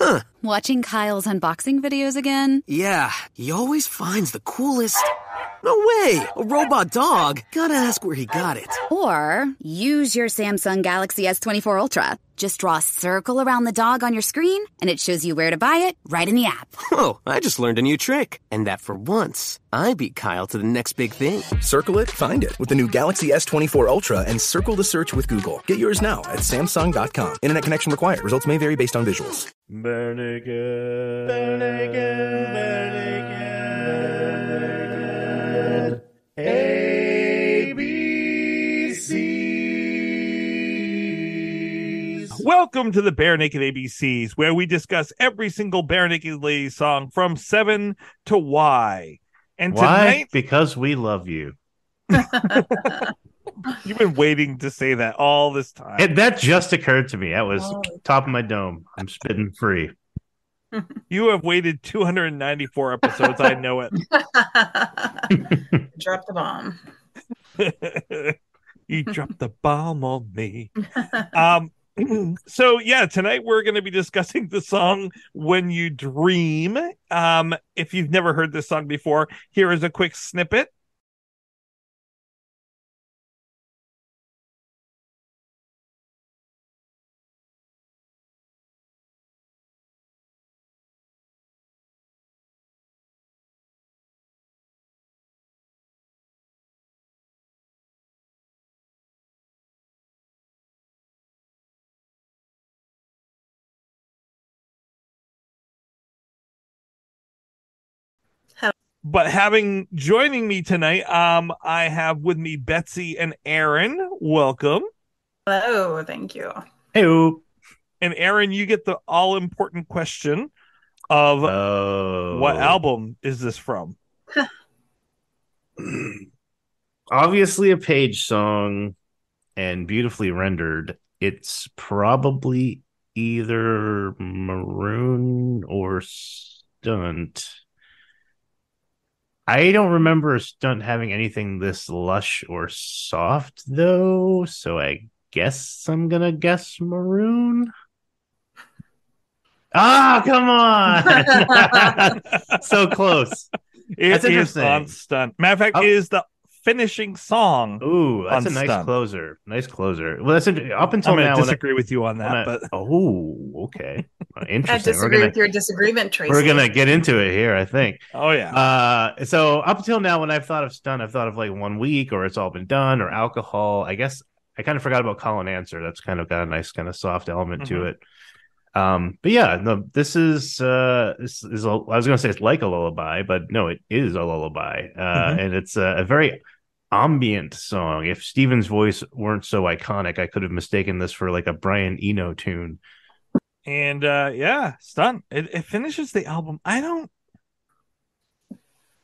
Huh. Watching Kyle's unboxing videos again? Yeah, he always finds the coolest. No way! A robot dog? Gotta ask where he got it. Or use your Samsung Galaxy S24 Ultra. Just draw a circle around the dog on your screen, and it shows you where to buy it right in the app. Oh, I just learned a new trick. And that for once, I beat Kyle to the next big thing. Circle it, find it with the new Galaxy S24 Ultra and Circle to Search with Google. Get yours now at Samsung.com. Internet connection required. Results may vary based on visuals. Bernigan, Bernigan, Bernigan, Welcome to the Barenaked ABCs, where we discuss every single Barenaked Ladies song from seven to Y. And Why? tonight, Because we love you. you've been waiting to say that all this time. It, that just occurred to me. That was Oh. top of my dome. I'm spitting free. you have waited 294 episodes. I know it. Drop the bomb. you dropped the bomb on me. Um, so yeah, tonight we're going to be discussing the song "When You Dream." Um, if you've never heard this song before, here is a quick snippet. But having joining me tonight, um, I have with me Betsy and Aaron. Welcome. Hello, thank you. Hey, And Aaron, you get the all important question of oh, what album is this from? Obviously, a Page song and beautifully rendered. It's probably either Maroon or Stunt. I don't remember a stunt having anything this lush or soft, though. So I guess I'm gonna guess maroon. Ah, come on! so close. It That's is interesting. on Stunt. Matter of fact, Oh. it is the finishing song. Ooh, that's a nice Stunt. closer. Nice closer. Well, that's int- up until I'm now. to when I- disagree with you on when that, I- but oh, okay, I interesting. We're disagree gonna with your disagreement, Tracy. we're gonna get into it here. I think. oh yeah, Uh, so up until now, when I've thought of stunt, I've thought of like one week or it's all been done or alcohol. I guess I kind of forgot about call and answer. That's kind of got a nice kind of soft element to Mhm. it. Um, but yeah, no, this is uh, this is a, I was gonna say it's like a lullaby, but no, it is a lullaby, uh, Mhm. and it's a, a very ambient song. If Steven's voice weren't so iconic, I could have mistaken this for like a Brian Eno tune. and uh yeah, Stunt. It, it finishes the album. I don't.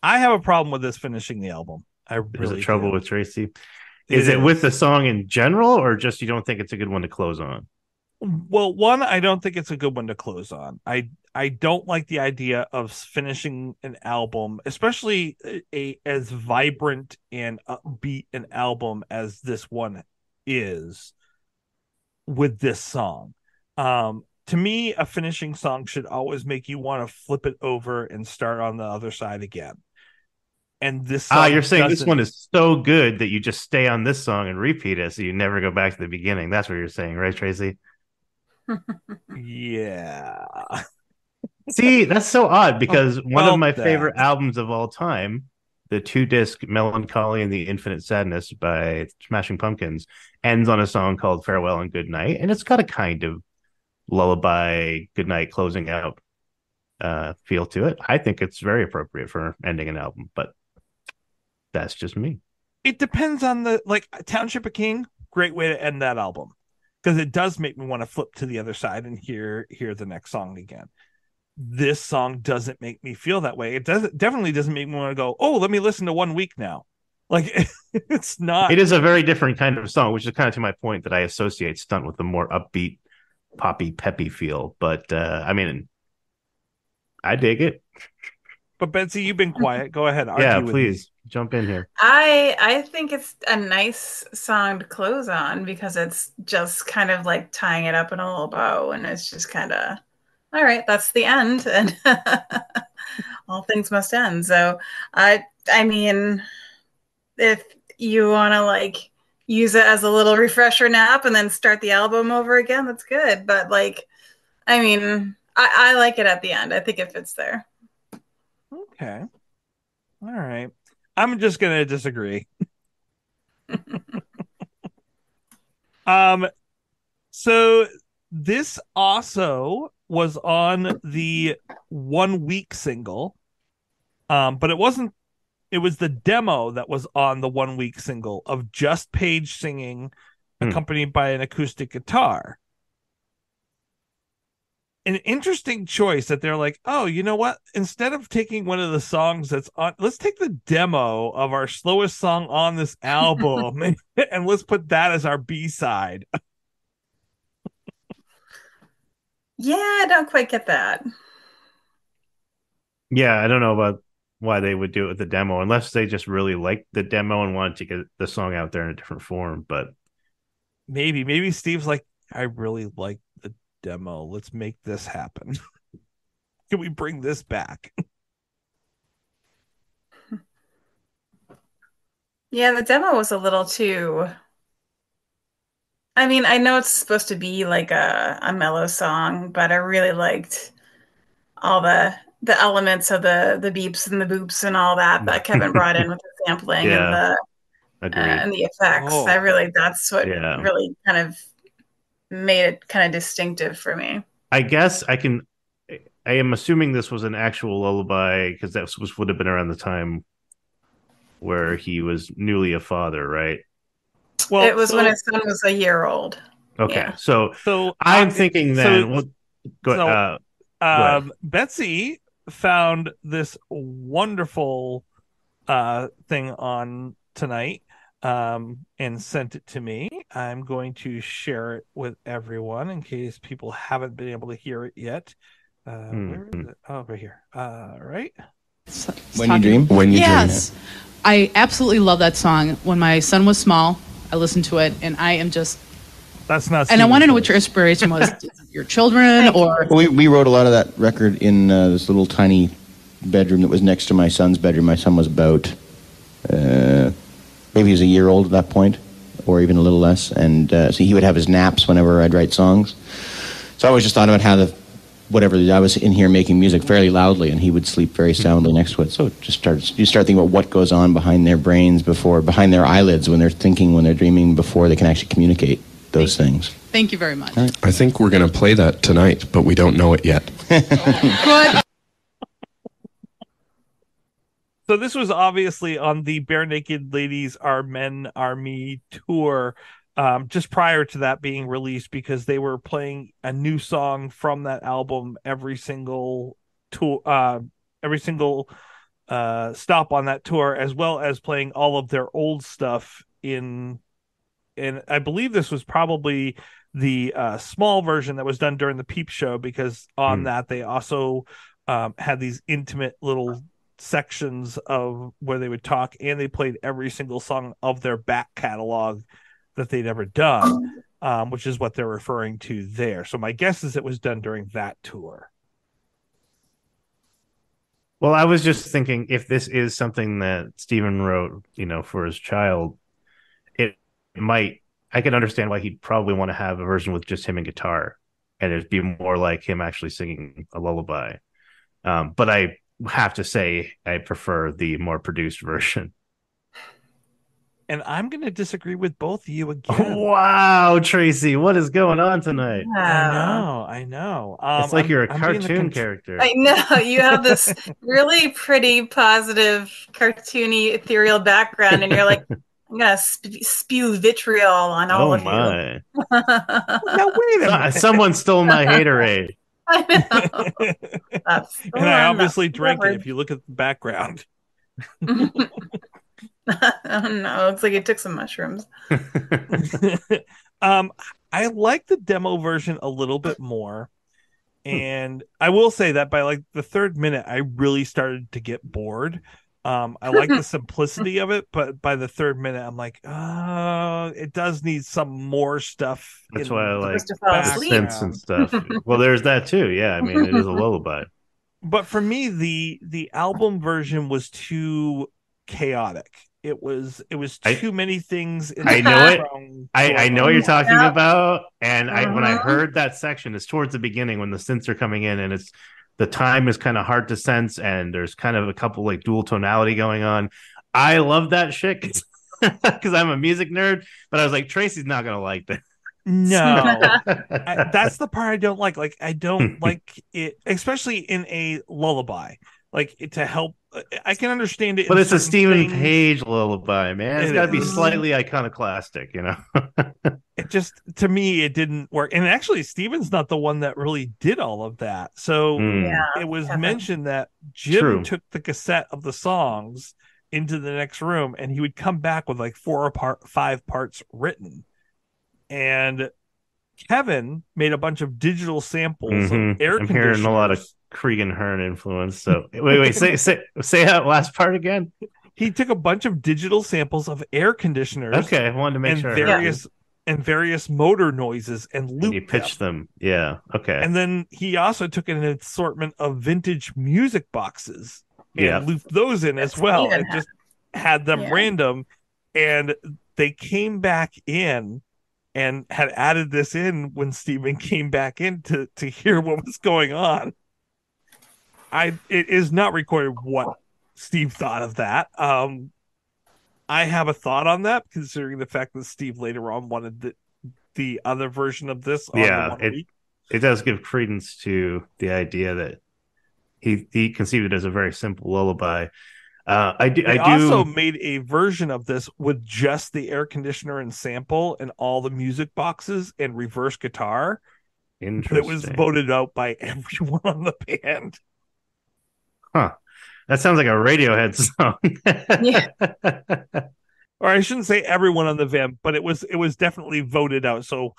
I have a problem with this finishing the album. I There's a trouble do. with Tracy. Is it with the song in general, or just you don't think it's a good one to close on? Well, one, I don't think it's a good one to close on. I I don't like the idea of finishing an album, especially a, as vibrant and upbeat an album as this one is with this song. Um to me, a finishing song should always make you want to flip it over and start on the other side again. And this Ah, you're saying this one is so good that you just stay on this song and repeat it, so you never go back to the beginning. That's what you're saying, right, Tracy? Yeah. See, that's so odd because one felt of my that. favorite albums of all time, the two disc Melancholy and the Infinite Sadness by Smashing Pumpkins, ends on a song called Farewell and Good Night, and it's got a kind of lullaby, good night, closing out uh, feel to it. I think it's very appropriate for ending an album, but that's just me. it depends on the like Township of King. Great way to end that album because it does make me want to flip to the other side and hear hear the next song again. This song doesn't make me feel that way. It doesn't definitely doesn't make me want to go. Oh, let me listen to one week now. Like it's not. It is a very different kind of song, which is kind of to my point that I associate stunt with a more upbeat, poppy, peppy feel. But uh, I mean, I dig it. But Betsy, you've been quiet. Go ahead. argue yeah, please jump in here. I I think it's a nice song to close on because it's just kind of like tying it up in a little bow, and it's just kind of all right, that's the end, and all things must end. So, I, I mean, if you want to like use it as a little refresher nap and then start the album over again, that's good. But like, I mean, I, I like it at the end. I think it fits there. Okay. All right. I'm just gonna disagree. um so this also was on the one week single. Um, but it wasn't it was the demo that was on the one week single of just Page singing Hmm. accompanied by an acoustic guitar. An interesting choice that they're like, oh, you know what? Instead of taking one of the songs that's on, let's take the demo of our slowest song on this album and, and let's put that as our B side. Yeah, I don't quite get that. Yeah, I don't know about why they would do it with the demo, unless they just really liked the demo and wanted to get the song out there in a different form. But Maybe, maybe Steve's like, I really like the demo. Let's make this happen. Can we bring this back? Yeah, the demo was a little too. I mean, I know it's supposed to be like a, a mellow song, but I really liked all the the elements of the the beeps and the boops and all that that Kevin brought in with the sampling Yeah. and the uh, and the effects. Oh. I really that's what Yeah. really kind of made it kind of distinctive for me. I guess I can. I am assuming this was an actual lullaby because that was would have been around the time where he was newly a father, right? Well, it was so, when his son was a year old. Okay, Yeah. so so I'm I- thinking so- then. well, go, so- uh, ahead. um, Betsy found this wonderful uh, thing on tonight um, and sent it to me. I'm going to share it with everyone in case people haven't been able to hear it yet. Uh, where is it? Oh, right here. Uh, right. When you dream? When you yes. I absolutely love that song. When my son was small, I listened to it, and I am just. That's not. And I want to know what your inspiration was. Your children, or Well, we, we wrote a lot of that record in uh, this little tiny bedroom that was next to my son's bedroom. My son was about, uh, maybe he was a year old at that point, or even a little less. And uh, so he would have his naps whenever I'd write songs. So I always just thought about how the, whatever, I was in here making music fairly loudly, and he would sleep very soundly next to it. So it just starts, you start thinking about what goes on behind their brains before, behind their eyelids when they're thinking, when they're dreaming, before they can actually communicate those things. thank you very much. I think we're going to play that tonight, but we don't know it yet. Good. So this was obviously on the Barenaked Ladies Are Men Are Me tour, um, just prior to that being released, because they were playing a new song from that album every single tour, uh, every single uh, stop on that tour, as well as playing all of their old stuff in. And I believe this was probably the uh, small version that was done during the Peep Show, because on Hmm. that they also um, had these intimate little sections of where they would talk and they played every single song of their back catalog that they'd ever done um, which is what they're referring to there so my guess is it was done during that tour Well, I was just thinking if this is something that Stephen wrote, you know, for his child, it might. I can understand why he'd probably want to have a version with just him and guitar, and it'd be more like him actually singing a lullaby. Um, but I have to say, I prefer the more produced version. and i'm going to disagree with both of you again wow, Tracy, what is going on tonight? i know i know um, it's like I'm- you're a I'm cartoon con- character. I know you have this really pretty, positive, cartoony, ethereal background, and you're like, I'm gonna sp- spew vitriol on all oh of my! you. now wait a minute Someone stole my haterade. I know. That's and i obviously drank it if you look at the background oh no, looks like you took some mushrooms. um i like the demo version a little bit more Hmm. and i will say that by like the third minute i really started to get bored Um, I like the simplicity of it, but by the third minute, I'm like, uh, it does need some more stuff. That's in why I like the asleep. synths and stuff. well, there's that too. Yeah, I mean, it is a lullaby. but for me the the album version was too chaotic it was it was I- too many things in I the know it. background I, I know what you're talking Yeah. about, and I when I Mhm. heard that section, it's towards the beginning when the synths are coming in, and it's the time is kind of hard to sense, and there's kind of a couple like dual tonality going on. I love that shit because I'm a music nerd, but I was like, Tracy's not gonna like that. no I, that's the part i don't like like i don't like it especially in a lullaby like to help i can understand it but it's a certain Stephen things. Page lullaby, man. It's It got to be slightly iconoclastic, you know. it just to me it didn't work and actually steven's not the one that really did all of that so Mm. Yeah. it was mentioned that Jim True. took the cassette of the songs into the next room and he would come back with like four or part five parts written. And Kevin made a bunch of digital samples Mhm. of air I'm hearing a lot of conditioners. Kevin Hearn influence. So wait, wait, say say say that last part again. He took a bunch of digital samples of air conditioners Okay, I wanted to make and sure. I heard various and various motor noises and you. looped you them. pitched them. Yeah. Okay. And then he also took an assortment of vintage music boxes and Yeah. looped those in as well even and just had them Yeah. random. And they came back in and had added this in when Steven came back in to, to hear what was going on. I it is not recorded what Steve thought of that. Um I have a thought on that, considering the fact that Steve later on wanted the the other version of this. On Yeah, it- week. it does give credence to the idea that he he conceived it as a very simple lullaby. Uh, I do. They I do. also made a version of this with just the air conditioner and sample and all the music boxes and reverse guitar. Interesting. it was voted out by everyone on the band. Huh. That sounds like a Radiohead song. Yeah. Or I shouldn't say everyone on the band, but it was it was definitely voted out. So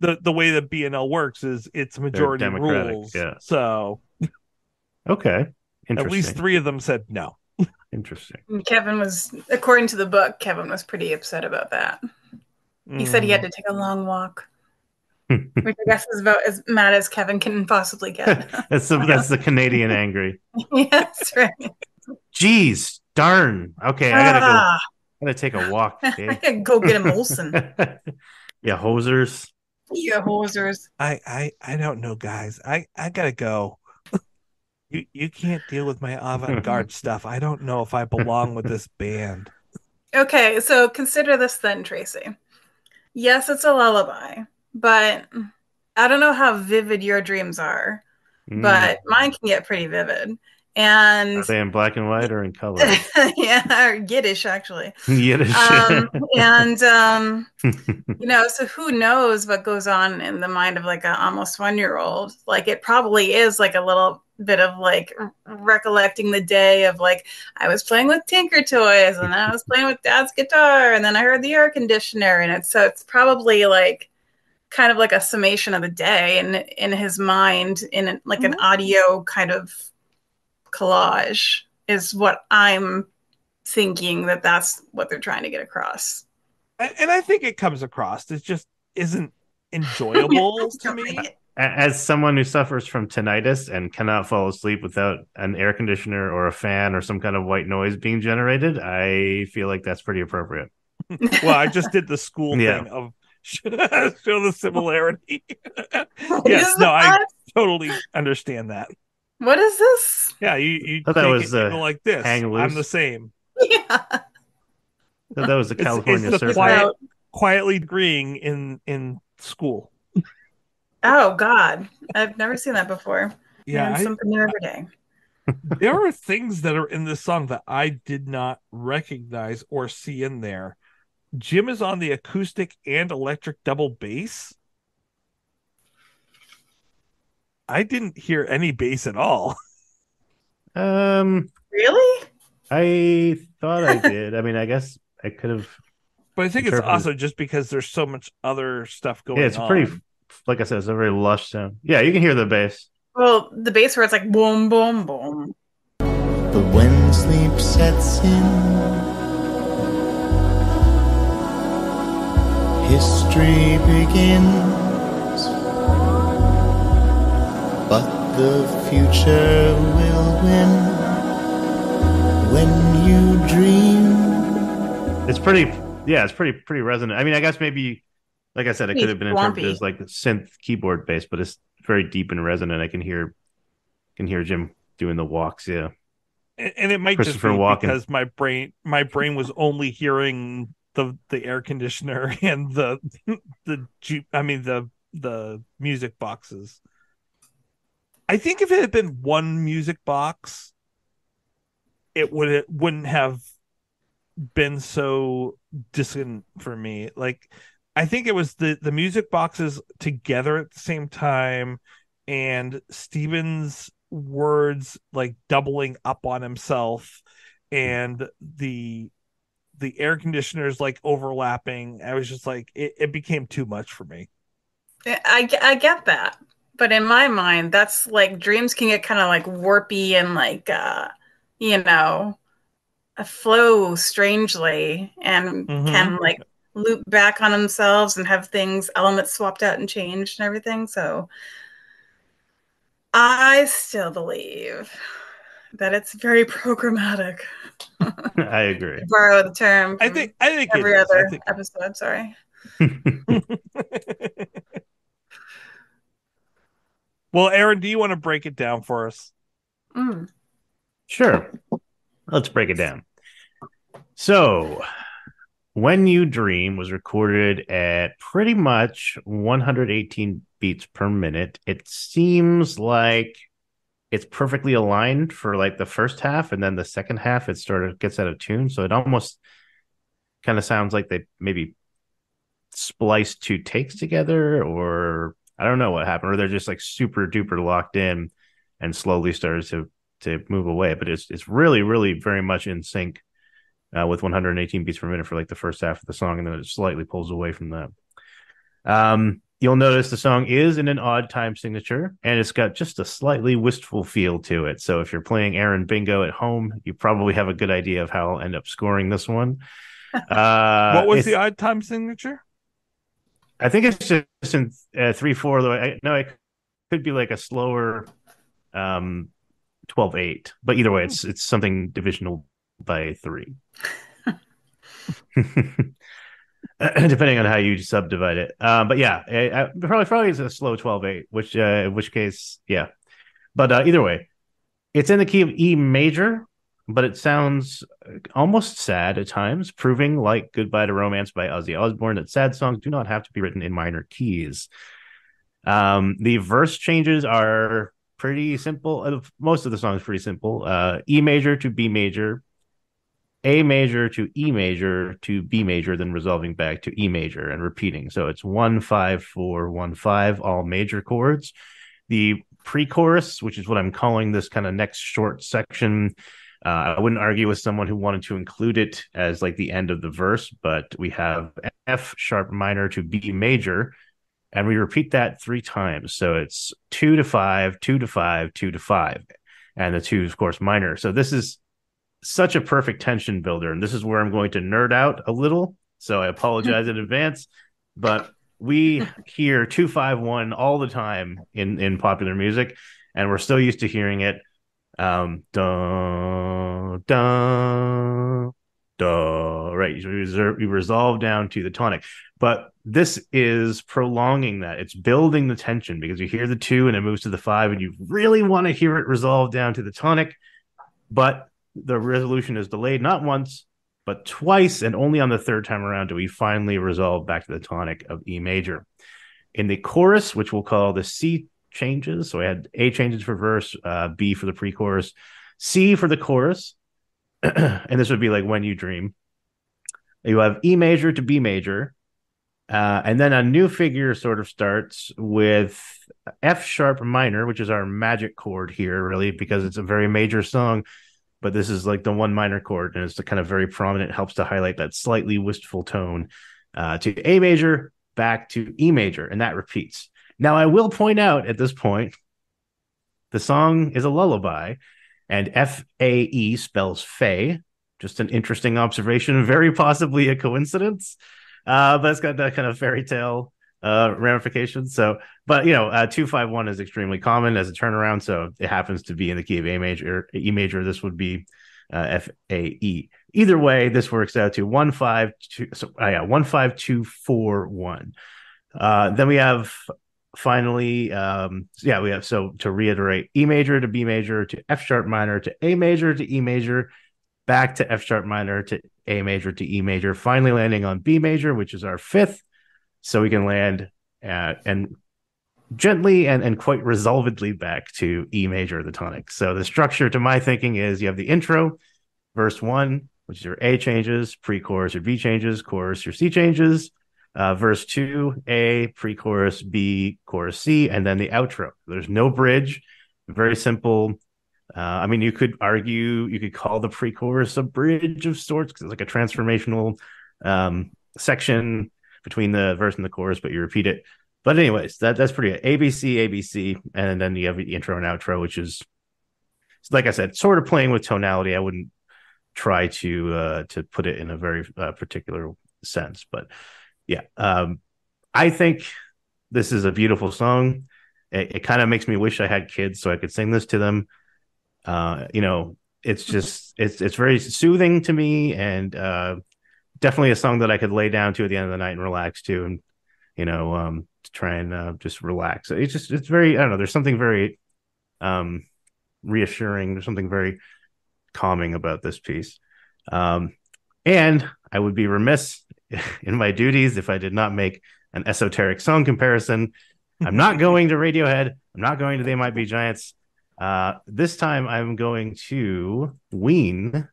the the way that BNL works is it's majority democratic, rules. yeah. So okay. Interesting. at least three of them said no. Interesting. Kevin was, according to the book, Kevin was pretty upset about that. He said he had mm. to take a long walk, which I guess is about as mad as Kevin can possibly get. that's the that's the Canadian angry. yes, right. Jeez, darn. Okay, I gotta go. Ah, I gotta take a walk. I gotta go get a Molson. yeah, hosers. Yeah, hosers. I I I don't know, guys. I I gotta go. You you can't deal with my avant garde stuff. I don't know if I belong with this band. Okay, so consider this then, Tracy. Yes, it's a lullaby, but I don't know how vivid your dreams are, Mm. but mine can get pretty vivid. And Are they in black and white or in color? yeah, or Yiddish actually. Yiddish. Um, and um, you know, so who knows what goes on in the mind of like an almost one year old? Like it probably is like a little bit of like recollecting the day of like I was playing with Tinker Toys and I was playing with Dad's guitar and then I heard the air conditioner and it's so it's probably like kind of like a summation of the day in in his mind in like an mm-hmm. audio kind of collage is what I'm thinking that that's what they're trying to get across. And, and I think it comes across. It just isn't enjoyable to me. As someone who suffers from tinnitus and cannot fall asleep without an air conditioner or a fan or some kind of white noise being generated, I feel like that's pretty appropriate. Well, I just did the school Yeah. thing of show the similarity. Yes, is no, I totally understand that. What is this? Yeah, you you Thought that was, it, uh, like this. Hang I'm the same. Yeah. That was the It's- it's California the quiet- quietly agreeing in in school. Oh God, I've never seen that before. Yeah, I- something new every day. there are things that are in this song that I did not recognize or see in there. Jim is on the acoustic and electric double bass. I didn't hear any bass at all. Um, Really? I thought I did. I mean, I guess I could have. But I think it's Interpreted. also just because there's so much other stuff going Yeah, it's on. pretty, like I said, it's a very lush sound. Yeah, you can hear the bass. Well, the bass where it's like boom, boom, boom. But when sleep sets in, history begins. But the future will win when you dream. It's pretty, yeah, it's pretty pretty resonant. I mean, I guess maybe, like I said, it could have been interpreted swampy. as like synth keyboard based, but it's very deep and resonant. I can hear, can hear Jim doing the walks. Yeah, and, and it might just be Christopher Walken. because my brain my brain was only hearing the the air conditioner and the the ju- I mean the the music boxes. I think if it had been one music box, it would it wouldn't have been so dissonant for me. Like I think it was the the music boxes together at the same time and Steven's words like doubling up on himself and the the air conditioners like overlapping. I was just like it, it became too much for me. I, I get that. But in my mind, that's like dreams can get kind of like warpy and like, uh, you know, flow strangely and Mhm. can like loop back on themselves and have things, elements swapped out and changed and everything. So I still believe that it's very programmatic. I agree. Borrow the term. I think I think it every is. I other think- episode. Sorry. Well, Aaron, do you want to break it down for us? Mm. Sure. Let's break it down. So, When You Dream was recorded at pretty much 118 beats per minute. It seems like it's perfectly aligned for like the first half, and then the second half it sort of gets out of tune. So it almost kind of sounds like they maybe spliced two takes together, or I don't know what happened, or they're just like super duper locked in and slowly started to to move away. But it's it's really really very much in sync uh, with 118 beats per minute for like the first half of the song, and then it slightly pulls away from that. Um, you'll notice the song is in an odd time signature, and it's got just a slightly wistful feel to it. So if you're playing Aaron Bingo at home, you probably have a good idea of how I'll end up scoring this one. Uh, what was the odd time signature? I think it's just in uh, three four. Though I no, it could be like a slower, um, 12-8. But either way, it's it's something divisional by three, depending on how you subdivide it. Um, but yeah, I, I, probably probably is a slow 12-8, which uh, in which case, yeah. But uh, either way, it's in the key of E major, but it sounds almost sad at times, proving like Goodbye to Romance by Ozzy Osbourne that sad songs do not have to be written in minor keys. Um, the verse changes are pretty simple. Uh, Most of the song is pretty simple. Uh, e major to B major, A major to E major to B major, then resolving back to E major and repeating. So it's one five four one five, all major chords. The pre-chorus, which is what I'm calling this kind of next short section. Uh, I wouldn't argue with someone who wanted to include it as like the end of the verse, but we have F sharp minor to B major, and we repeat that three times. So it's two to five, two to five, two to five, and the two, of course, minor. So this is such a perfect tension builder, and this is where I'm going to nerd out a little. So I apologize in advance, but we hear 251 all the time in in popular music and we're still used to hearing it um dun, dun, dun, right we, reserve, we resolve down to the tonic but this is prolonging that it's building the tension because you hear the two and it moves to the five and you really want to hear it resolve down to the tonic but the resolution is delayed not once but twice and only on the third time around do we finally resolve back to the tonic of E major. In the chorus, which we'll call the C changes, so I had A changes for verse, uh, B for the pre-chorus, C for the chorus, and this would be like when you dream. You have E major to B major, uh, and then a new figure sort of starts with F sharp minor, which is our magic chord here, really, because it's a very major song but this is like the one minor chord and it's the kind of very prominent helps to highlight that slightly wistful tone uh, to a major back to e major and that repeats now i will point out at this point the song is a lullaby And F A E spells Fae. Just an interesting observation, very possibly a coincidence. Uh, but it's got that kind of fairy tale uh, ramifications. So, but you know, uh, two five one is extremely common as a turnaround. So it happens to be in the key of A major, E major. This would be uh, F A E. Either way, this works out to one five two. So uh, yeah, one five two four one. Uh, then we have finally, um, yeah, we have so to reiterate, E major to B major to F sharp minor to A major to E major, back to F sharp minor to A major to E major, finally landing on B major, which is our fifth. So we can land at, and gently and, and quite resolvedly back to E major, the tonic. So the structure to my thinking is you have the intro, verse one, which is your A changes, pre chorus your B changes, chorus your C changes, uh, verse two, A, pre chorus, B, chorus C, and then the outro. There's no bridge, very simple. Uh, I mean, you could argue, you could call the pre chorus a bridge of sorts because it's like a transformational um, section between the verse and the chorus, but you repeat it. But anyways, that that's pretty good. ABC, ABC, and then you have the intro and outro, which is like I said, sort of playing with tonality. I wouldn't try to uh, to put it in a very uh, particular sense, but yeah, um, I think this is a beautiful song. It, it kind of makes me wish I had kids so I could sing this to them. Uh, you know, it's just it's it's very soothing to me and uh, definitely a song that I could lay down to at the end of the night and relax to, and you know, um, to try and uh, just relax. It's just it's very I don't know. There's something very um, reassuring. There's something very calming about this piece. Um, and I would be remiss in my duties if I did not make an esoteric song comparison. I'm not going to Radiohead. I'm not going to They Might Be Giants. Uh, this time I'm going to Ween.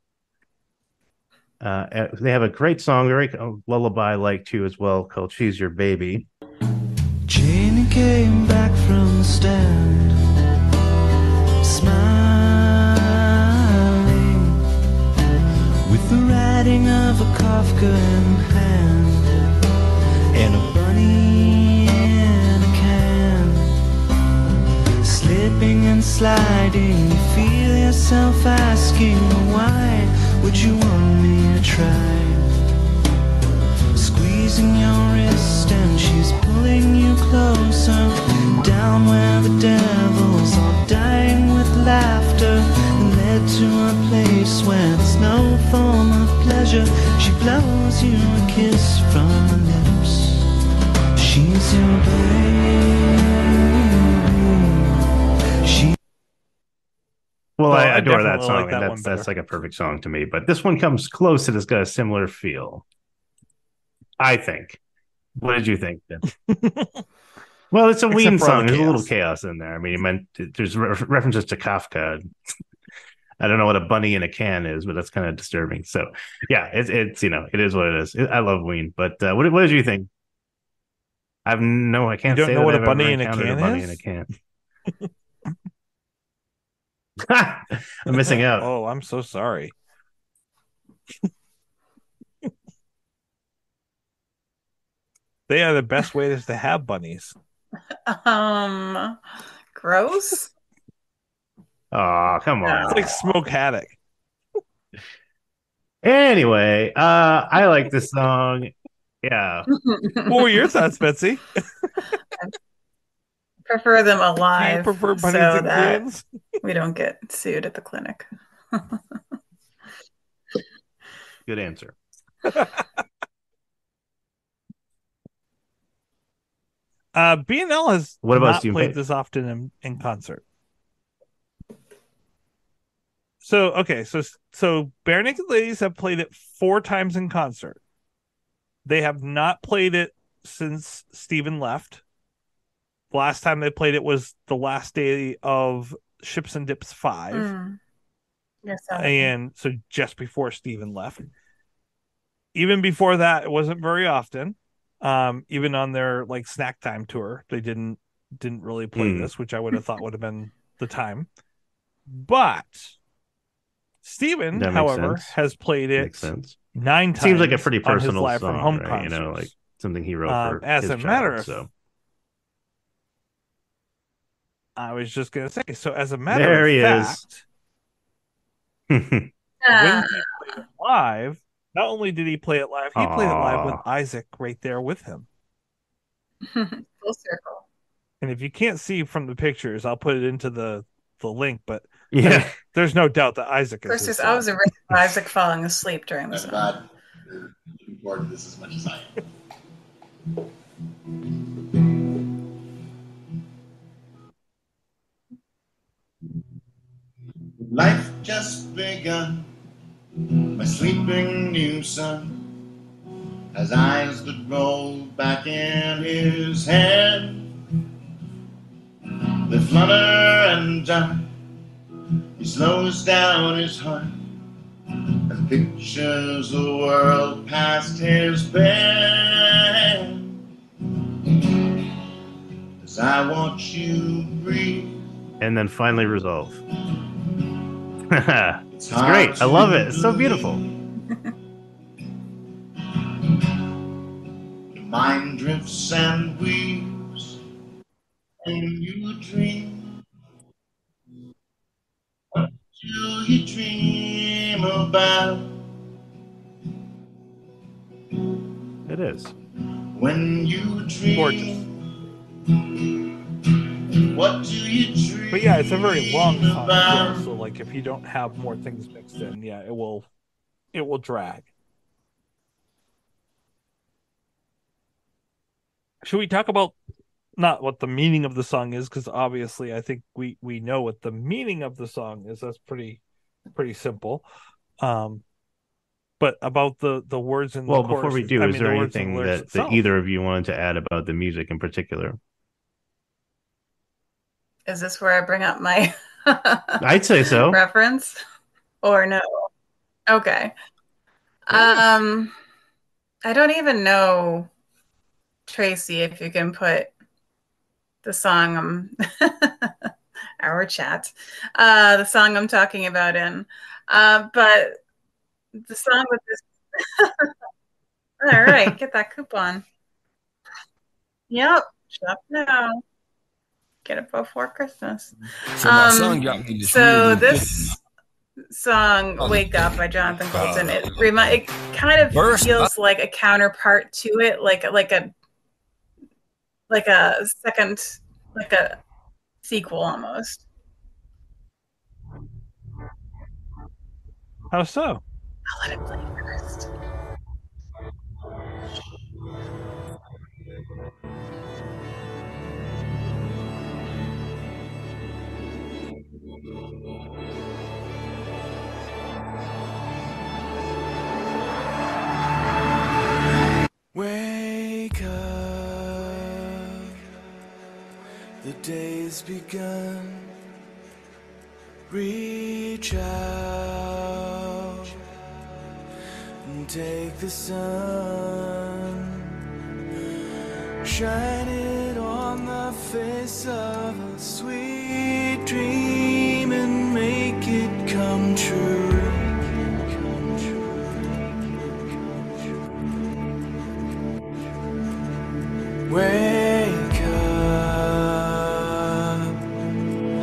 Uh, they have a great song, very lullaby like too as well, called "She's Your Baby." Came back from the stand, smiling, with the writing of a Kafka in hand, and a bunny in a can. Slipping and sliding, you feel yourself asking, why would you want me to try? Squeezing your wrist and she's pulling you closer. Down where the devils are dying with laughter. And led to a place where there's no form of pleasure. She blows you a kiss from her lips. She's your baby Well, Well, I I adore that song, like that that's that's like a perfect song to me. But this one comes close, and it's got a similar feel. I think. What did you think? Well, it's a Ween song. the There's a little chaos. in there. I mean, it meant there's re- references to Kafka. I don't know what a bunny in a can is, but that's kind of disturbing. So, yeah, it's it's you know it is what it is. I love Ween, but uh, what what did you think? I've no, I can't You don't say know that what a I've bunny in a can bunny is? in a can. I'm missing out. Oh, I'm so sorry. they are the best ways to have bunnies. Um, gross. Oh, come on. It's like smoke haddock. Anyway, uh, I like this song. Yeah. What were your thoughts, Betsy? prefer them Do you alive prefer bunnies so and that we don't get sued at the clinic. Good answer. Uh, BNL has What about not played this often in, in concert. So okay, so so Barenaked Ladies have played it four times in concert. They have not played it since Steven left. The last time they played it was the last day of Ships and Dips five, Mm. Yes, and so just before Steven left. Even before that, it wasn't very often. Um, even on their like snack time tour, they didn't didn't really play Hmm. this, which I would have thought would have been the time. But Steven, however, sense. has played it Makes sense. nine times. Seems like a pretty personal live song, from home right? You know, like something he wrote Um, for as his a matter of so I was just gonna say. So as a matter There of he is. fact, when he played it live, not only did he play it live, he played it live with Isaac right there with him. full circle. And if you can't see from the pictures, I'll put it into the the link. But Yeah. there's no doubt that Isaac Of course, is. his there's always a risk of Isaac falling asleep during the I'm song. glad you're looking forward to this as much as I am. Life just begun. My sleeping new son has eyes that roll back in his head. They flutter and jump. He slows down his heart and pictures the world past his bed. As I watch you breathe, and then finally resolve. It's great. I love it. It's so beautiful. mind drifts and weaves, and you dream. Do you dream about It is. when you dream? Gorgeous. What do you dream? But yeah, it's a very long song. well, So like, if you don't have more things mixed in, yeah, it will, it will drag. Should we talk about not what the meaning of the song is? Because obviously, I think we we know what the meaning of the song is. That's pretty pretty simple. Um, but about the the words in Well, the before we do, I is mean, there the words the anything that, that either of you wanted to add about the music in particular? Is this where I bring up my I'd say so. reference or no? Okay. Um, I don't even know, Tracy, if you can put the song um our chat, uh, the song I'm talking about in, uh, but the song with this. All right, get that coupon. Yep, shop now. Get it before Christmas. So my Um, son got me this so really this song "Wake Up" by Jonathan Coulton it remi- it kind of First, feels like a counterpart to it, like like a like a second like a sequel almost. How so? I'll let it play first. Wake up, the day's begun. Reach out and take the sun, shine it on the face of a sweet dream and make it come true. Wake up.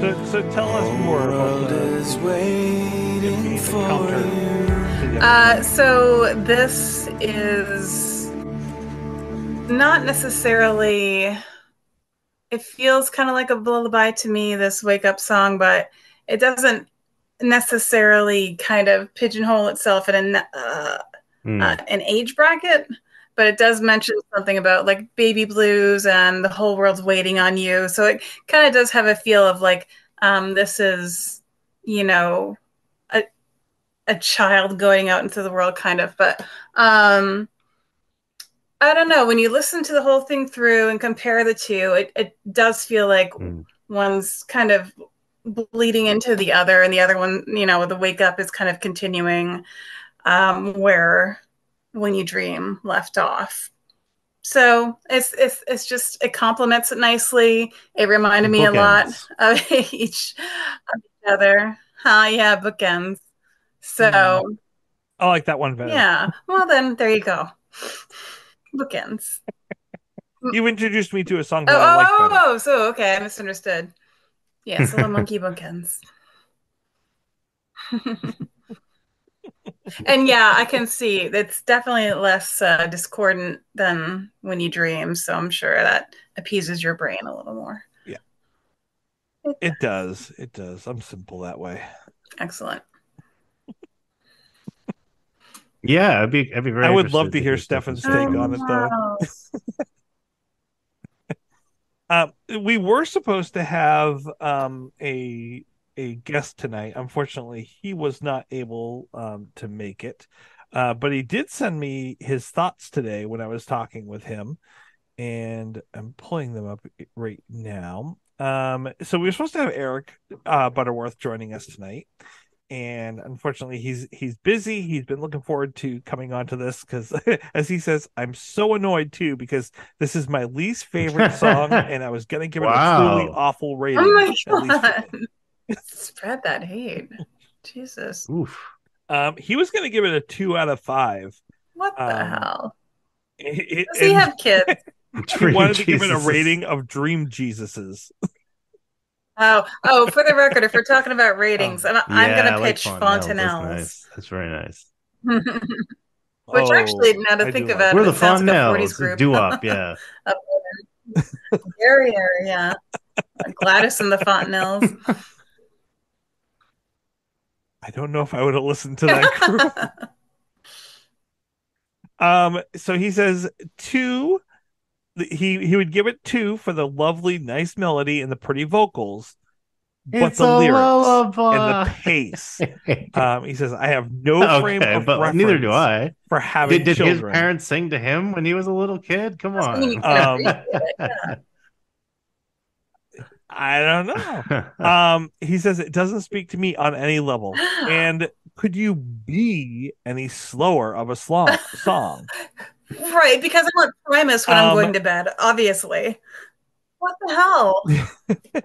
So, so tell us more about the, is waiting for you. Uh, so this is not necessarily. It feels kind of like a lullaby to me. This wake up song, but it doesn't necessarily kind of pigeonhole itself in an uh, Hmm. uh, an age bracket. But it does mention something about like baby blues and the whole world's waiting on you. So it kind of does have a feel of like um, this is, you know, a a child going out into the world kind of but um i don't know when you listen to the whole thing through and compare the two it, it does feel like one's kind of bleeding into the other and the other one you know the wake up is kind of continuing um where when you dream left off so it's it's it's just it complements it nicely it reminded me a lot of each of each other huh yeah bookends so I like that one better. yeah. Well, then there you go. Bookends. You introduced me to a song Oh, I like oh, better. oh, so okay, I misunderstood. Yes, little monkey bookends. and yeah, I can see it's definitely less uh, discordant than when you dream. So I'm sure that appeases your brain a little more. Yeah, it does. It does. I'm simple that way. Excellent. Yeah, I'd be, I'd be very. I would love to hear Stefan's Stefan's take on it, though. Uh, we were supposed to have um, a a guest tonight. Unfortunately, he was not able um, to make it, uh, but he did send me his thoughts today when I was talking with him, and I'm pulling them up right now. Um, so we were supposed to have Eric uh, Butterworth joining us tonight, and unfortunately he's he's busy. He's been looking forward to coming onto this because as he says i'm so annoyed too because this is my least favorite song and i was gonna give it a truly awful rating Oh my at least- god! Spread that hate. Jesus, Oof. um he was gonna give it a two out of five what the Um, hell? It- it- Does he have kids? he Dream wanted to give it a rating of dream jesuses Oh, oh! For the record, if we're talking about ratings, I'm, I'm gonna I like pitch Fontanelles. Fontanelles. That's nice. That's very nice. Which Oh, actually, now to I think do about We're it, the it sounds like a 40s Fontanelles, group. doo. Yeah. Up there. Very, very, yeah. Gladys and the Fontanelles. I don't know if i would have listened to that group Um, so he says two. He he would give it two for the lovely, nice melody and the pretty vocals, but It's the lyrics lullaby. and the pace. Um, he says I have no frame okay, of but reference neither do I. for having Did, did his parents sing to him when he was a little kid? Come I mean, you on. Um, yeah. I don't know. Um, he says it doesn't speak to me on any level. And could you be any slower of a song? Song? Right, because I want Primus when I'm Um, going to bed, obviously. What the hell?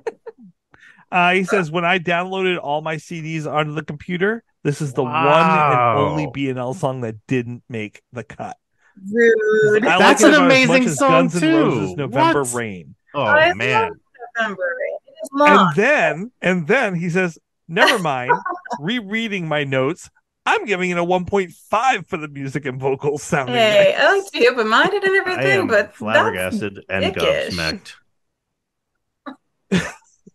Uh, he says when I downloaded all my CDs onto the computer, this is the one and only BNL song that didn't make the cut. Rude. I That's like an amazing much as song, Guns N' too. Roses November What? Rain. oh I man. Love November. It is. And then and then he says, never mind. Rereading my notes, I'm giving it a 1.5 for the music and vocals sounding. Hey, nice. I like to be open-minded and I everything, am but flabbergasted and dickish. gobsmacked.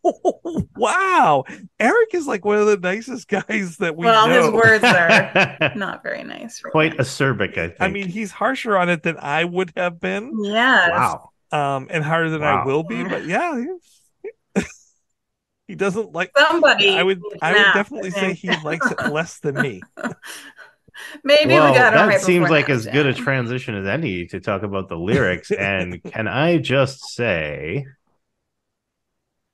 wow, Eric is like one of the nicest guys that we well, know. his words are not very nice. really. Quite acerbic, I think. I mean, he's harsher on it than I would have been. Yeah. wow. Um and harder than I will be, but yeah, he's- he doesn't like. Somebody. I would, I would definitely I say he likes it less than me. Maybe well, we got that right seems before like as good a transition as any to talk about the lyrics. and can I just say,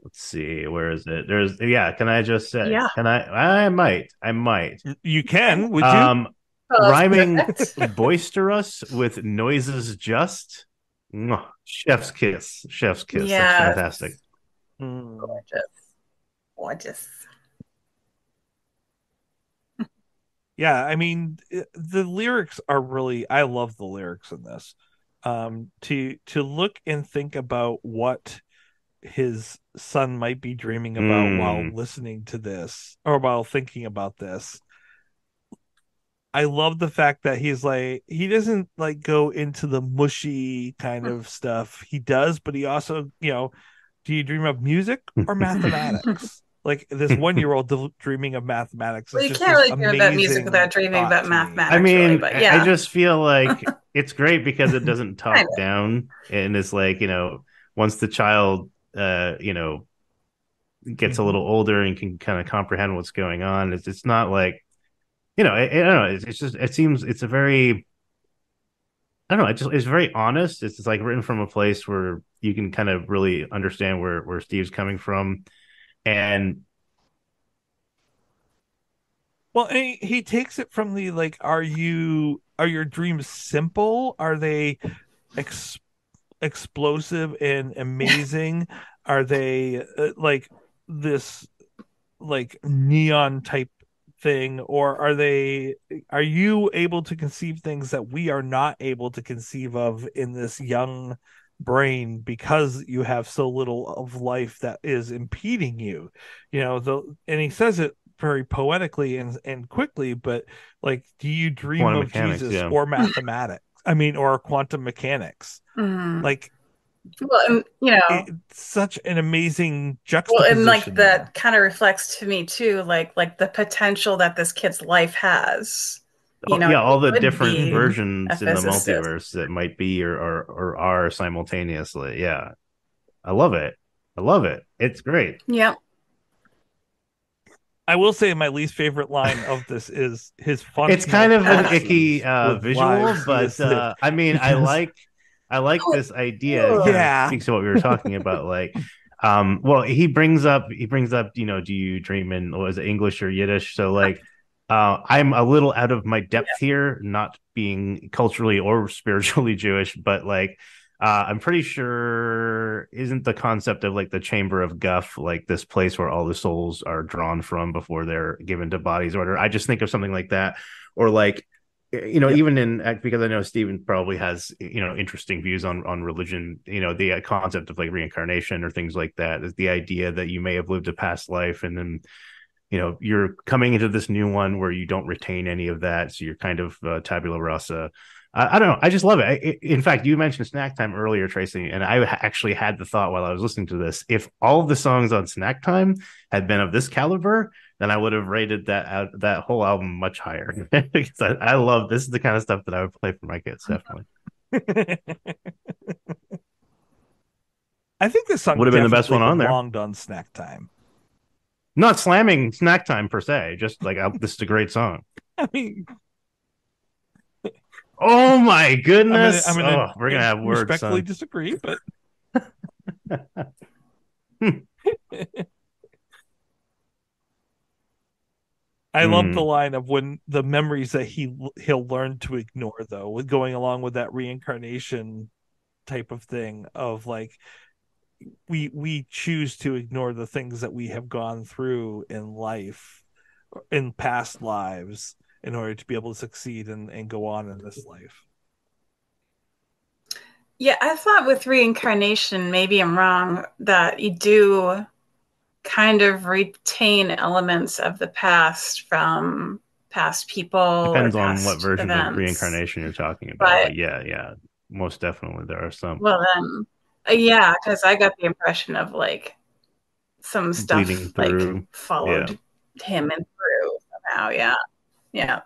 let's see, where is it? There's, yeah. Can I just say, Yeah. Can I? I might, I might. You can, would you? Um, Oh, rhyming boisterous with noises just. Mwah. Chef's kiss, chef's kiss. Yes. That's fantastic. Mm. Gorgeous. Gorgeous. yeah, I mean, the lyrics are really. I love the lyrics in this. Um, to to look and think about what his son might be dreaming about Mm. while listening to this or while thinking about this. I love the fact that he's like he doesn't like go into the mushy kind of stuff. He does, but he also, you know, do you dream of music or mathematics? like this one year old dreaming of mathematics. Well, is you just can't really dream about music without dreaming about mathematics. I mean, really, but I- yeah. I just feel like it's great because it doesn't talk down and it's like, you know, once the child, uh, you know, gets a Mm-hmm. little older and can kind of comprehend what's going on, it's, it's not like, you know, I, I don't know. It's, it's just, it seems it's a very, I don't know. It just, it's very honest. It's, it's like written from a place where you can kind of really understand where, where Steve's coming from. And Well, and he, he takes it from the like, are you are your dreams simple? Are they ex- explosive and amazing? are they uh, like this like neon type thing or are they are you able to conceive things that we are not able to conceive of in this young brain because you have so little of life that is impeding you you know the and he says it very poetically and and quickly, but like, do you dream Quantum of Jesus yeah. or mathematics? I mean, or quantum mechanics? Mhm. Like, well, and, you know, it's such an amazing juxtaposition well, and like there. that kind of reflects to me too, like like the potential that this kid's life has. You Oh, know, yeah, all the different versions in the multiverse that might be or, or or are simultaneously. Yeah, I love it. I love it. It's great. Yeah. I will say my least favorite line of this is his fun. it's kind of an icky uh, visual, but uh, I mean, I like I like this idea. It kind of Yeah. speaks to what we were talking about. Like, um, well, he brings up he brings up, you know, do you dream in was it English or Yiddish? So like, uh, I'm a little out of my depth here, not being culturally or spiritually Jewish, but like. Uh, I'm pretty sure isn't the concept of like the chamber of Guf like this place where all the souls are drawn from before they're given to bodies or whatever. I just think of something like that, or like you know even in uh, because i know Stephen probably has you know interesting views on on religion you know the uh, concept of like reincarnation or things like that is the idea that you may have lived a past life and then you know you're coming into this new one where you don't retain any of that so you're kind of uh, tabula rasa. I, I don't know i just love it. I, I- in fact you mentioned snack time earlier tracy and i actually had the thought while i was listening to this. If all of the songs on snack time had been of this caliber then I would have rated that out that whole album much higher because I, I love this is the kind of stuff that I would play for my kids definitely. I think this song Would have been the best one on there. Long done snack time. Not slamming snack time per se, just like I, this is a great song. I mean, Oh my goodness! I'm gonna, I'm gonna oh, we're gonna have words. respectfully Son. disagree, but I love Hmm. the line of when the memories that he he'll learn to ignore, though, with going along with that reincarnation type of thing of like we we choose to ignore the things that we have gone through in life in past lives in order to be able to succeed and, and go on in this life. Yeah, I thought with reincarnation, maybe I'm wrong, that you do kind of retain elements of the past from past people. or Depends on what version events. of reincarnation you're talking about. But- But yeah, yeah, most definitely there are some. Well, then, uh, yeah, because I got the impression of like some stuff Bleeding like through, followed him and through somehow. Yeah, yeah.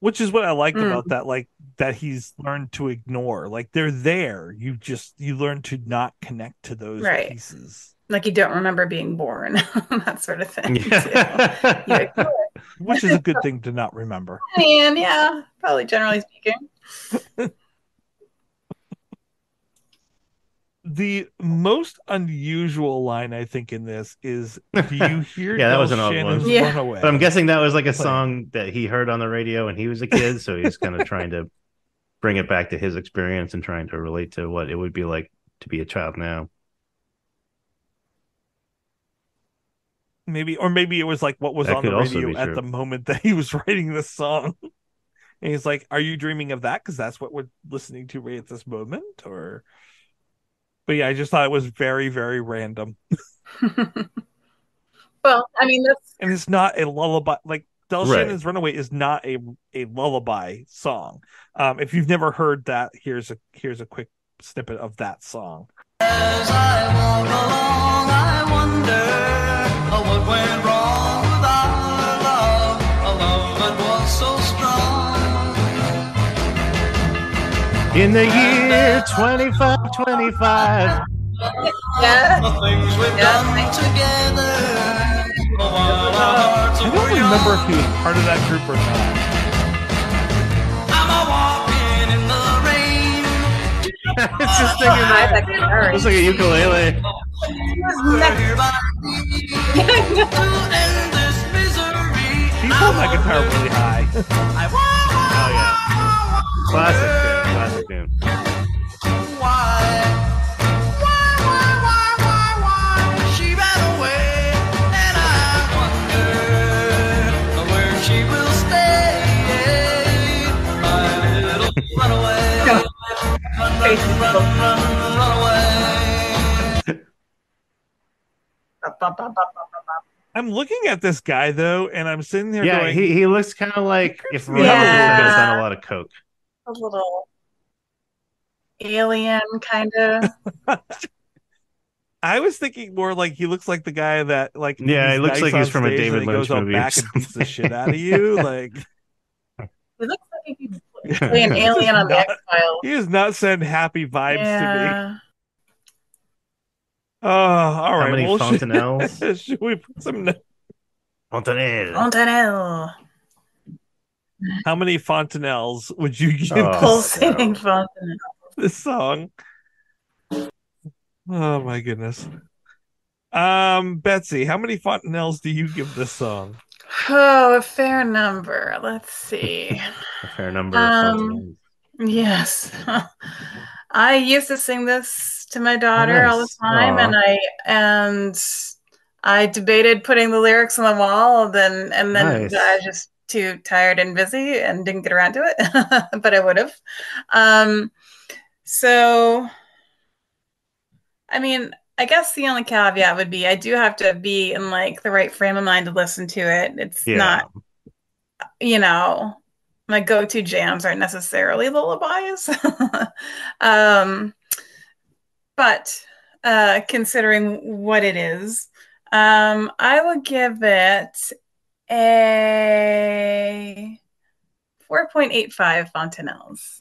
which is what I liked Mm. about that, like that he's learned to ignore. Like they're there. You just you learn to not connect to those Right. pieces, Like you don't remember being born, that sort of thing. Yeah. You ignore which is a good thing to not remember. I mean, yeah, probably generally speaking. The most unusual line I think in this is, "Do you hear Yeah, that was an odd Shannon's one. Yeah. Runaway?" But I'm guessing that was like a song that he heard on the radio when he was a kid, so he's kind of trying to bring it back to his experience and trying to relate to what it would be like to be a child now. Maybe, or maybe it was like what was That on the radio at the moment that he was writing this song. And he's like, "Are you dreaming of that? Because that's what we're listening to right at this moment." Or, but yeah, I just thought it was very, very random. well, I mean, that's and it's not a lullaby like Del Right. Shannon's Runaway is not a a lullaby song. Um, if you've never heard that, here's a here's a quick snippet of that song. What went wrong with our love, a love that was so strong. In the year 2525. yeah. The things we've Yeah, done together, while our hearts I don't remember if he was part of that group or not. it's just thinking I that. like guitar. Looks like a ukulele. We're here by to end this misery. He pulled my guitar really high. Oh yeah. Classic tune. Classic tune. Run, run, run, away. I'm looking at this guy though, and I'm sitting there Yeah, going, he, he looks kind of like if Ronaldo Yeah. has done a lot of coke. A little alien kind of. I was thinking more like he looks like the guy that like Yeah, he looks like he's from a David he Lynch goes out movie or back and beats the shit out of you. Like He looks like he could play an alien on the X Files. he does not send happy vibes to me. Yeah. Oh, all right. many well, fontanelles? Should, we put some? Fontanelle. Fontanelle. How many fontanelles would you give Oh, this, Pulsating fontanelle. this song? Oh my goodness. Um, Betsy, how many fontanelles do you give this song? Oh, a fair number. Let's see. A fair number Um. Yes. I used to sing this to my daughter all the time Aw. and I and I debated putting the lyrics on the wall then and then Nice. I was just too tired and busy and didn't get around to it. but I would have. Um so I mean, I guess the only caveat would be I do have to be in like the right frame of mind to listen to it. It's Yeah. not you know, my go-to jams aren't necessarily lullabies. um, but uh, considering what it is, um, I would give it a 4.85 fontanelles.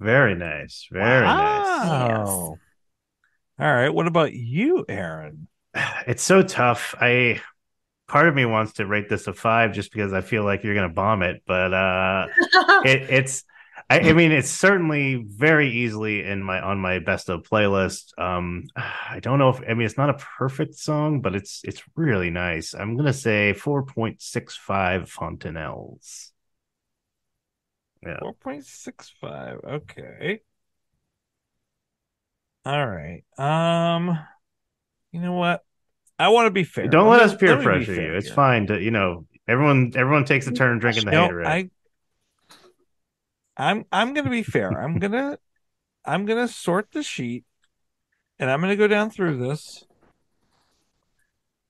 Very nice. Very nice. Wow. All right. What about you, Aaron? It's so tough. I part of me wants to rate this a five just because I feel like you're gonna bomb it, but uh it, it's I, I mean it's certainly very easily in my on my best of playlist. Um I don't know if I mean it's not a perfect song, but it's it's really nice. I'm gonna say 4.65 fontanelles. Yeah. 4.65. Okay. All right. Um, you know what? I want to be fair. Don't Let let us peer let pressure you. It's here. fine to you know everyone everyone takes a turn drinking the No, Haterade. I I'm I'm gonna be fair. I'm gonna I'm gonna sort the sheet and I'm gonna go down through this.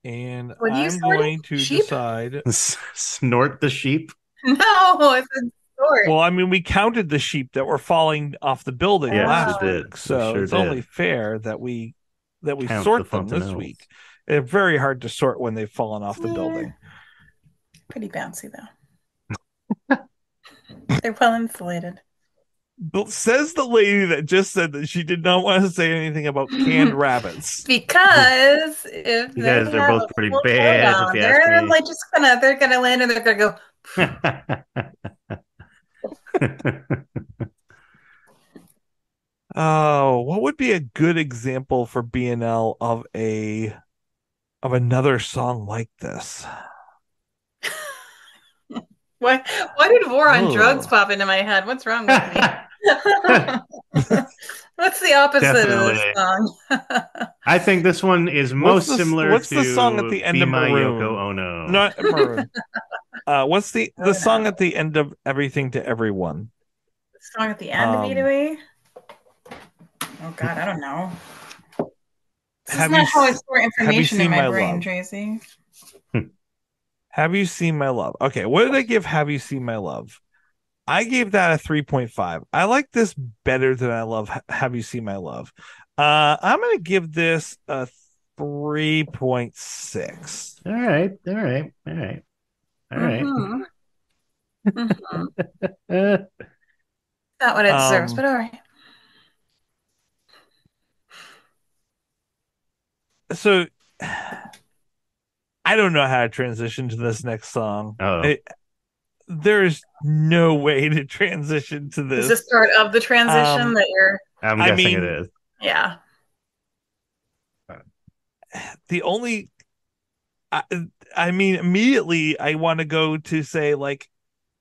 And What are I'm going to Sheep? decide. Snort the sheep. No, it's a story. Well, I mean, we counted the sheep that were falling off the building Yes, last we did. week, We so sure it's did. only fair that we that we Count sort the them this week. They're very hard to sort when they've fallen off the Yeah. building. Pretty bouncy though. They're well insulated. But says the lady that just said that she did not want to say anything about canned rabbits. Because if You they guys are both pretty bad, showdown, if you they're ask me. like just gonna they're gonna land and they're gonna go Oh, what would be a good example for BNL of a of another song like this? Why why did war on Ugh. drugs oh. pop into my head? What's wrong with me? What's the opposite of this song? I think this one is most the- similar what's to the song at the end Be of My Maroon? Yoko Ono. Not Maroon. Uh, what's the Oh, the song at the end of Everything to Everyone? song at the end Um, of E2E? Oh god, I don't know. This Have is not you how I s- store have you information in my, My brain, Love? Tracy. Have you seen my love? Okay, what did I give Have you seen my love? I gave that a 3.5. I like this better than I love Have you seen my love? Uh I'm going to give this a 3.6. All right, all right, all right, all right. Mhm. Mhm. Uh, Not what it deserves, Um, but all right. So I don't know how to transition to this next song. oh, It- there's no way to transition to this. Is this. this part of the transition um, that you're I'm I mean- it is. yeah. the only I, I mean immediately I want to go to say like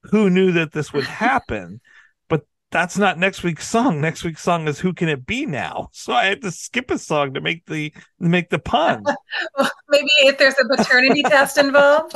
who knew that this would happen but that's not next week's song next week's song is who can it be now so I had to skip a song to make the make the pun Well, maybe if there's a paternity test involved,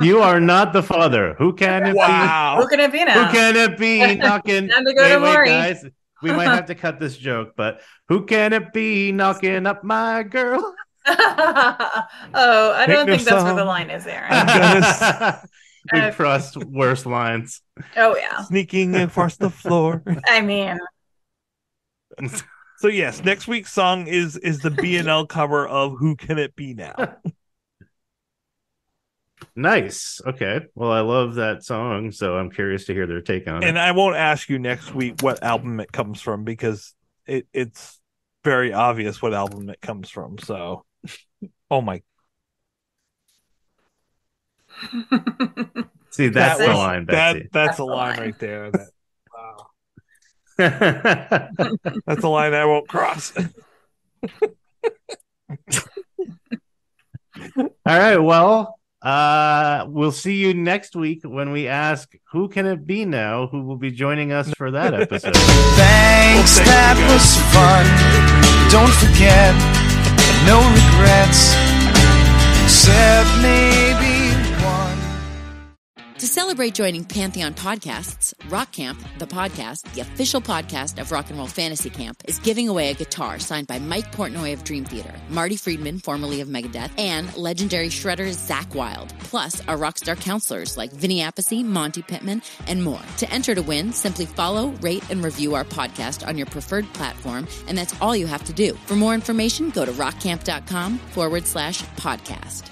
you are not the father. Who can it wow who can it be be? now? Who can it be knocking? Time to go wait, to wait, Maury. guys. We might have to cut this joke, but who can it be knocking up my girl? oh, I Pick don't your think that's where the line is, Aaron. We've Uh, crossed worse lines. oh yeah. Sneaking across the floor. I mean, So yes, next week's song is is the BNL cover of "Who Can It Be Now." Nice. Okay. Well, I love that song, so I'm curious to hear their take on it. And. I won't ask you next week what album it comes from because it, it's very obvious what album it comes from. So, oh my, See, that's that the was- line, that Betsy. that's a line right there. That wow, that's a line I won't cross. All right. Well, uh, we'll see you next week when we ask who can it be now who will be joining us for that episode. Thanks, that was fun. Don't forget, no regrets, maybe one. To celebrate joining Pantheon Podcasts, Rock Camp, the podcast, the official podcast of Rock and Roll Fantasy Camp, is giving away a guitar signed by Mike Portnoy of Dream Theater, Marty Friedman, formerly of Megadeth, and legendary shredder Zakk Wylde, plus our rockstar counselors like Vinny Appice, Monte Pittman, and more. To enter to win, simply follow, rate, and review our podcast on your preferred platform, and that's all you have to do. For more information, go to rockcamp.com forward slash podcast.